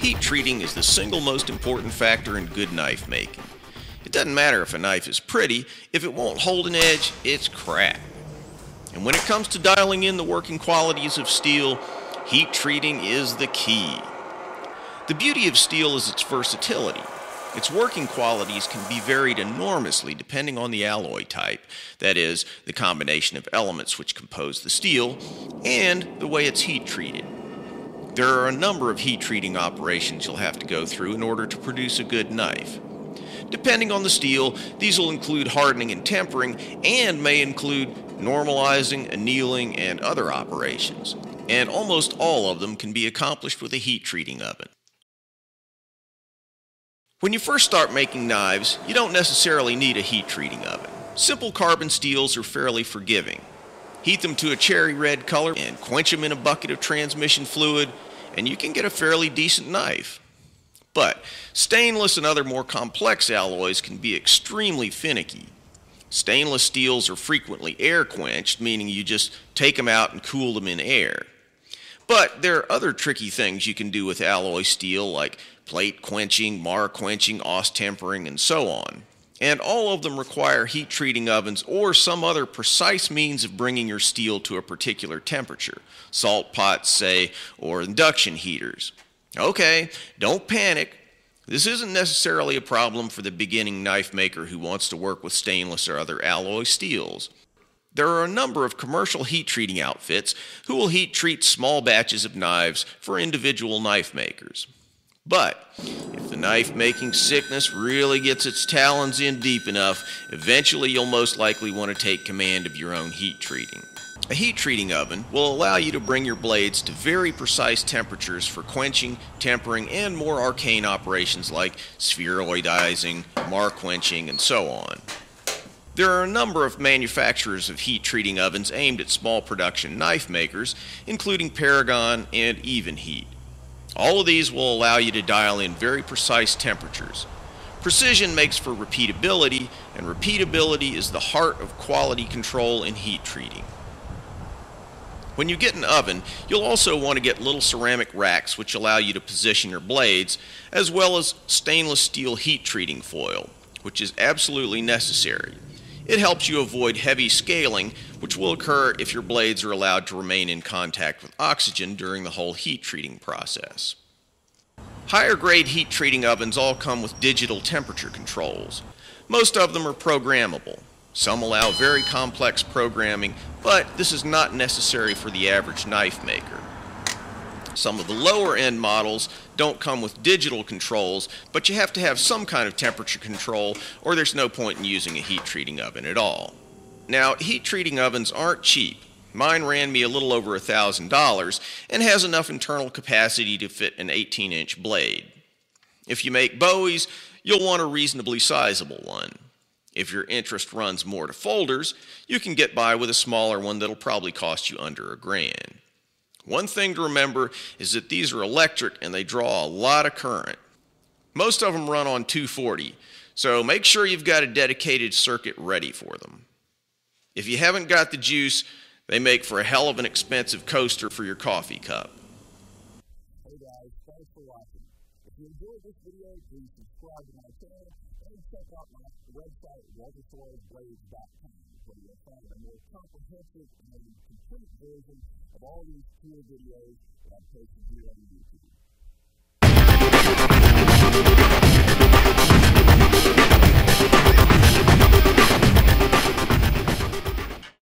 Heat treating is the single most important factor in good knife making. It doesn't matter if a knife is pretty, if it won't hold an edge, it's crap. And when it comes to dialing in the working qualities of steel, heat treating is the key. The beauty of steel is its versatility. Its working qualities can be varied enormously depending on the alloy type, that is, the combination of elements which compose the steel, and the way it's heat treated. There are a number of heat treating operations you'll have to go through in order to produce a good knife. Depending on the steel, these will include hardening and tempering and may include normalizing, annealing, and other operations. And almost all of them can be accomplished with a heat treating oven. When you first start making knives, you don't necessarily need a heat treating oven. Simple carbon steels are fairly forgiving. Heat them to a cherry red color and quench them in a bucket of transmission fluid, and you can get a fairly decent knife. But stainless and other more complex alloys can be extremely finicky. Stainless steels are frequently air quenched, meaning you just take them out and cool them in air. But there are other tricky things you can do with alloy steel, like plate quenching, mar quenching, austempering, and so on and all of them require heat treating ovens or some other precise means of bringing your steel to a particular temperature, salt pots, say, or induction heaters. Okay, don't panic. This isn't necessarily a problem for the beginning knife maker who wants to work with stainless or other alloy steels. There are a number of commercial heat treating outfits who will heat treat small batches of knives for individual knife makers. But if the knife making sickness really gets its talons in deep enough, eventually you'll most likely want to take command of your own heat treating. A heat treating oven will allow you to bring your blades to very precise temperatures for quenching, tempering, and more arcane operations like spheroidizing, mar quenching, and so on. There are a number of manufacturers of heat treating ovens aimed at small production knife makers, including Paragon and Evenheat. All of these will allow you to dial in very precise temperatures. Precision makes for repeatability, and repeatability is the heart of quality control in heat treating. When you get an oven, you'll also want to get little ceramic racks which allow you to position your blades, as well as stainless steel heat treating foil, which is absolutely necessary. It helps you avoid heavy scaling, which will occur if your blades are allowed to remain in contact with oxygen during the whole heat treating process. Higher grade heat treating ovens all come with digital temperature controls. Most of them are programmable. Some allow very complex programming, but this is not necessary for the average knife maker. Some of the lower end models don't come with digital controls, but you have to have some kind of temperature control or there's no point in using a heat treating oven at all. Now, heat treating ovens aren't cheap. Mine ran me a little over $1,000 and has enough internal capacity to fit an 18 inch blade. If you make Bowies, you'll want a reasonably sizable one. If your interest runs more to folders, you can get by with a smaller one that'll probably cost you under a grand. One thing to remember is that these are electric and they draw a lot of current. Most of them run on 240, so make sure you've got a dedicated circuit ready for them. If you haven't got the juice, they make for a hell of an expensive coaster for your coffee cup. Hey guys, thanks for watching. If you enjoyed this video, please subscribe to my channel and check out my website, waltersorrellsblades.com, where you'll find a more comprehensive and complete version of all these cool videos that I'm posting here on YouTube.